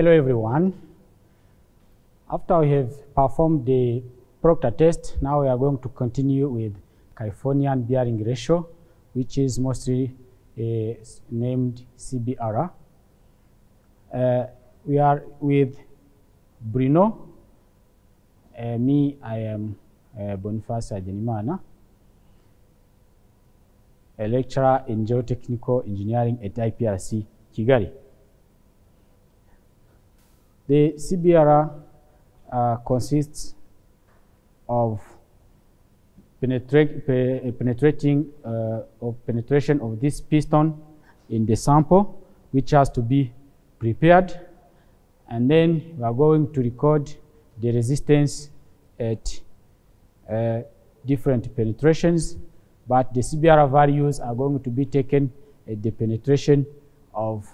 Hello everyone. After we have performed the Proctor test, now we are going to continue with Californian bearing ratio, which is mostly uh, named CBR. Uh, we are with Bruno. Uh, me, I am uh, Boniface Ajenimana, a lecturer in geotechnical engineering at IPRC Kigali. The CBR uh, consists of penetrating uh, of penetration of this piston in the sample, which has to be prepared, and then we are going to record the resistance at uh, different penetrations, but the CBR values are going to be taken at the penetration of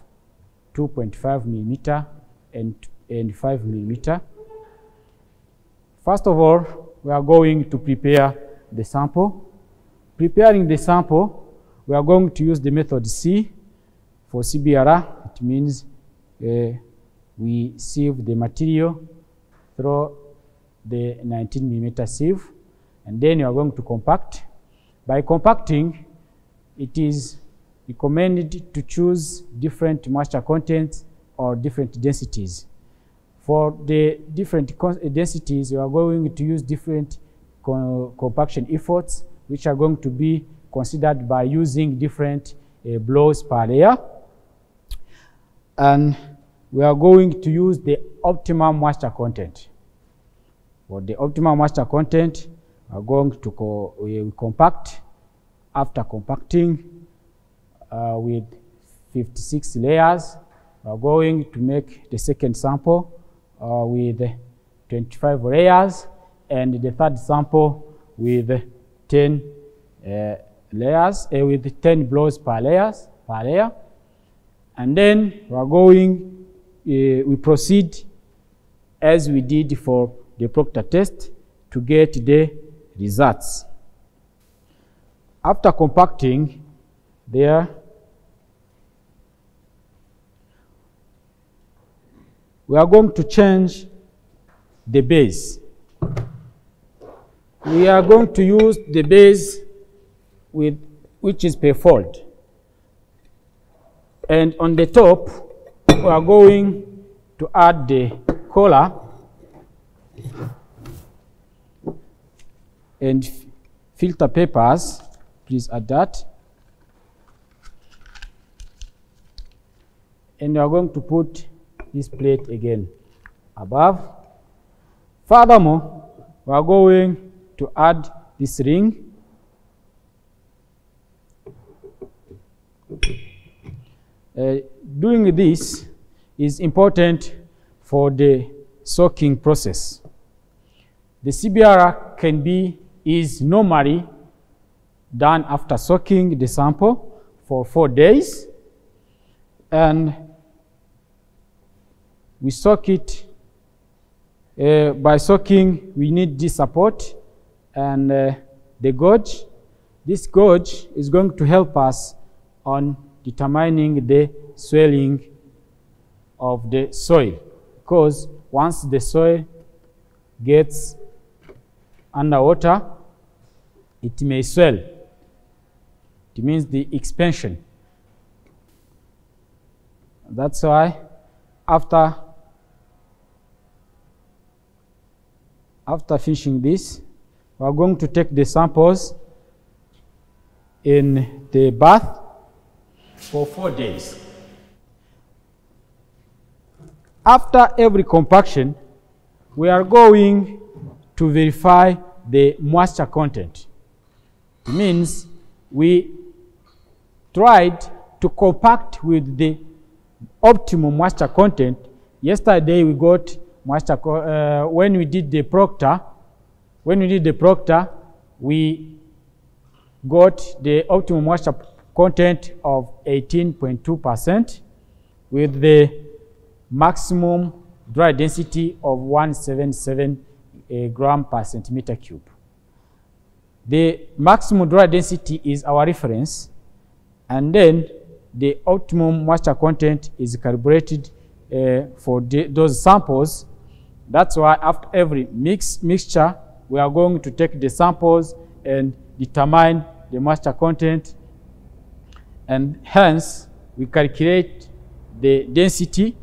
2.5 millimeter and, and 5 millimeter. First of all, we are going to prepare the sample. Preparing the sample, we are going to use the method C for CBR. It means uh, we sieve the material through the 19 millimeter sieve, and then you are going to compact. By compacting, it is recommended to choose different moisture contents or different densities. For the different densities, we are going to use different co compaction efforts, which are going to be considered by using different uh, blows per layer. And we are going to use the optimum moisture content. For the optimum moisture content, we are going to co we compact. After compacting uh, with 56 layers, we are going to make the second sample uh, with 25 layers and the third sample with 10 uh, layers, uh, with 10 blows per, layers, per layer. And then we are going, uh, we proceed as we did for the Proctor test to get the results. After compacting, there we are going to change the base. We are going to use the base with which is perfold. And on the top, we are going to add the collar and filter papers. Please add that. And we are going to put this plate again above. Furthermore, we are going to add this ring. Uh, doing this is important for the soaking process. The CBR can be is normally done after soaking the sample for four days and we soak it uh, by soaking we need this support and uh, the gauge this gauge is going to help us on determining the swelling of the soil. Because once the soil gets underwater it may swell. It means the expansion. That's why after after finishing this, we are going to take the samples in the bath for four days. After every compaction, we are going to verify the moisture content. It means we tried to compact with the optimum moisture content. Yesterday we got moisture, uh, when we did the proctor, when we did the proctor, we got the optimum moisture content of 18.2% with the maximum dry density of 177 uh, gram per centimeter cube. The maximum dry density is our reference, and then the optimum moisture content is calibrated uh, for those samples. That's why after every mix, mixture, we are going to take the samples and determine the moisture content. And hence, we calculate the density.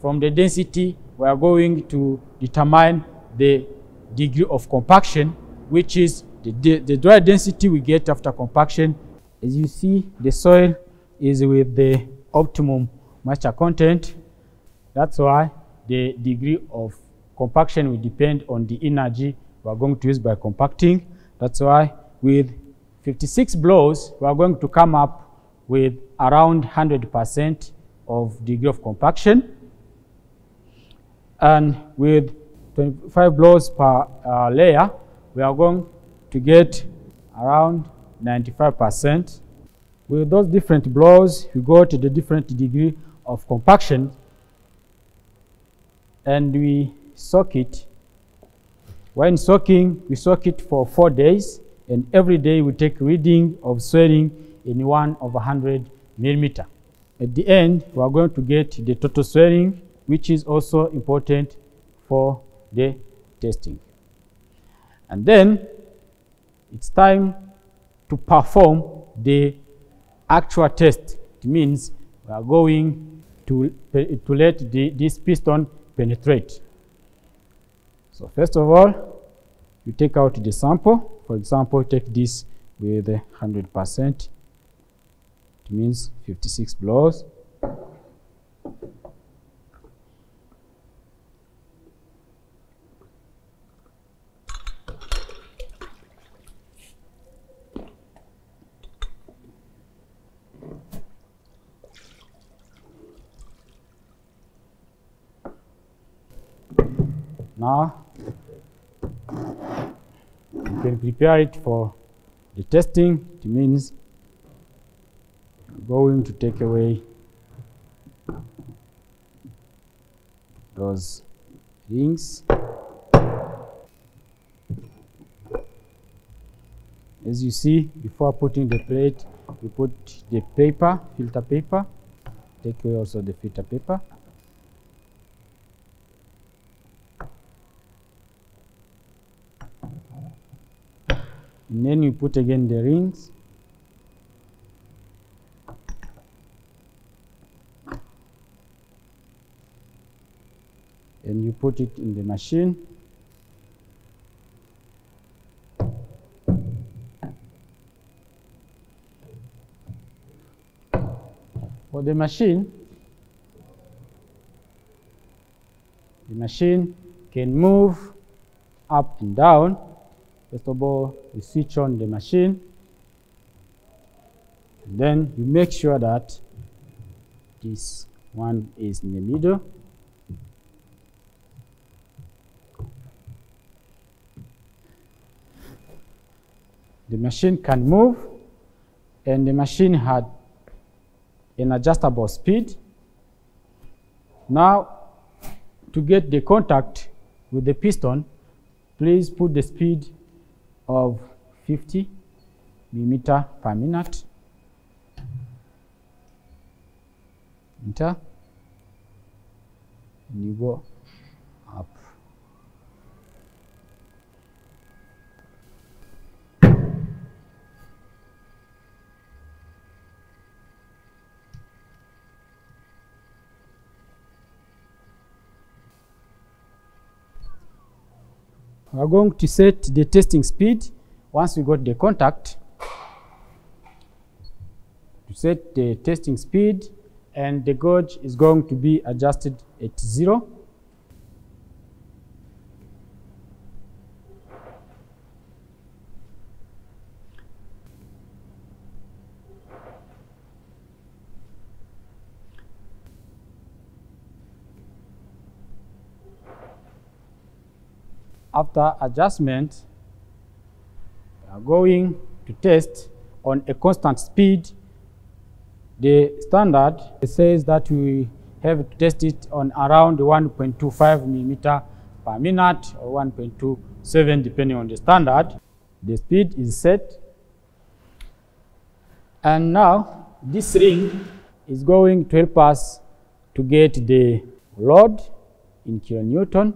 From the density, we are going to determine the degree of compaction, which is the, the, dry density we get after compaction. As you see, the soil is with the optimum moisture content. That's why the degree of compaction will depend on the energy we are going to use by compacting. That's why with 56 blows, we are going to come up with around 100% of degree of compaction. And with 25 blows per uh, layer, we are going to get around 95%. With those different blows, we go to the different degree of compaction and we soak it. When soaking, we soak it for four days and every day we take reading of swelling in one of 100 millimeter. At the end, we are going to get the total swelling, which is also important for the testing. And then it's time to perform the actual test. It means we are going to, to let the, this piston penetrate. So first of all, you take out the sample. For example, take this with 100%. It means 56 blows. Now, you can prepare it for the testing. It means going to take away those rings. As you see, before putting the plate, we put the paper, filter paper. Take away also the filter paper. And then you put again the rings. And you put it in the machine. For the machine the machine can move up and down First of all, you switch on the machine. And then you make sure that this one is in the middle. The machine can move and the machine had an adjustable speed. Now, to get the contact with the piston, please put the speed of 50 millimeter per minute. Enter. And you go up. We are going to set the testing speed once we got the contact to set the testing speed and the gauge is going to be adjusted at zero. After adjustment, we are going to test on a constant speed. The standard says that we have to test it on around 1.25 millimeter per minute or 1.27 depending on the standard. The speed is set. And now this ring is going to help us to get the load in kilonewton.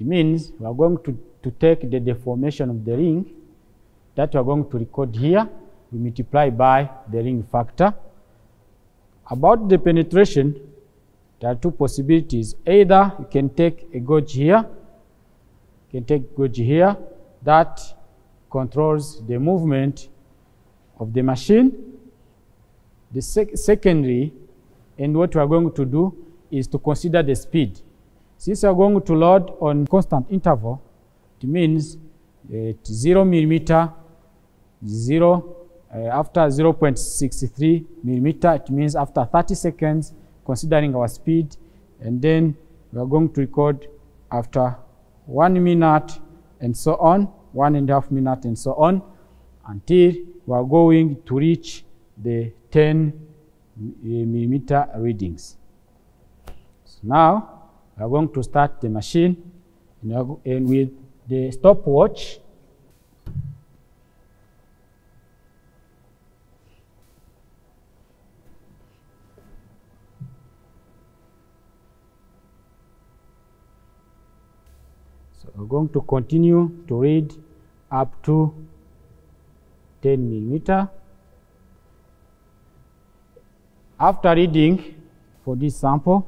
It means we are going to, to take the deformation of the ring that we are going to record here. We multiply by the ring factor. About the penetration, there are two possibilities. Either you can take a gauge here, you can take gauge here that controls the movement of the machine. The sec secondary, and what we are going to do is to consider the speed. Since we are going to load on constant interval, it means uh, 0 millimeter, 0, uh, after 0.63 millimeter, it means after 30 seconds, considering our speed, and then we are going to record after one minute and so on, one and a half minute and so on, until we are going to reach the 10 millimeter readings. So now we are going to start the machine and with the stopwatch So we're going to continue to read up to 10 millimeter. After reading for this sample,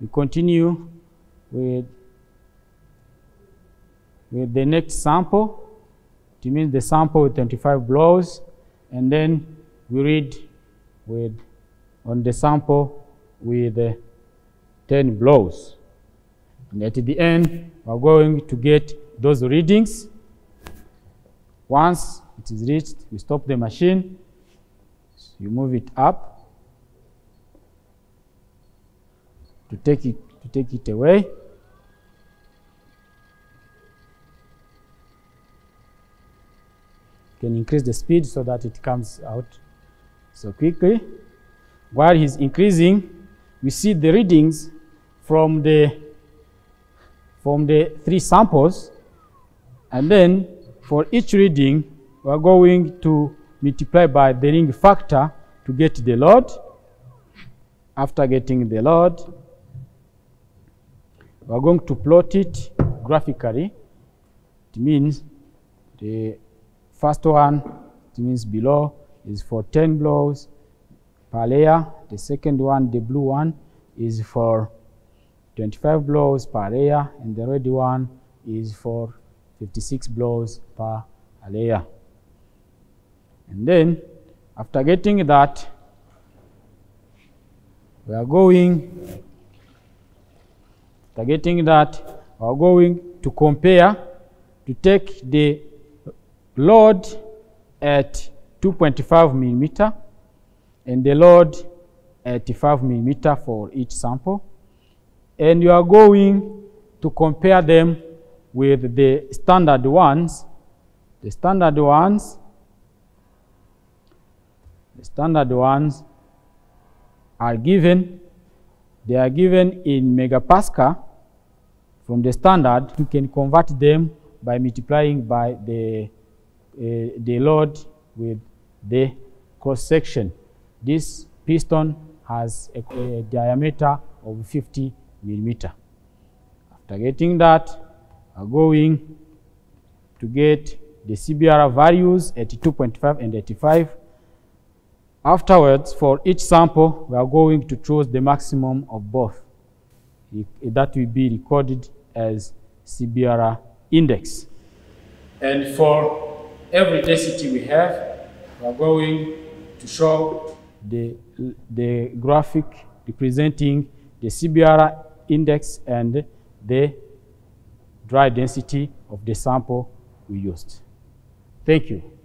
we continue with, with the next sample. It means the sample with 25 blows, and then we read with on the sample with uh, 10 blows. And at the end, we're going to get those readings. Once it is reached, we stop the machine. So you move it up to take it to take it away. You can increase the speed so that it comes out so quickly. While he's increasing, we see the readings from the from the three samples and then for each reading we are going to multiply by the ring factor to get the load. After getting the load, we are going to plot it graphically. It means the first one, it means below, is for 10 blows per layer. The second one, the blue one, is for 25 blows per layer, and the red one is for 56 blows per layer. And then, after getting that, we are going, getting that, we are going to compare, to take the load at 2.5 millimeter and the load at 5 millimeter for each sample and you are going to compare them with the standard ones. The standard ones, the standard ones are given, they are given in megapascal from the standard. You can convert them by multiplying by the, uh, the load with the cross section. This piston has a, a diameter of 50 millimeter. After getting that, are going to get the CBR values 82.5 and 85. Afterwards, for each sample, we are going to choose the maximum of both. That will be recorded as CBR index. And for every density we have, we are going to show the, the graphic representing the CBR index and the dry density of the sample we used. Thank you.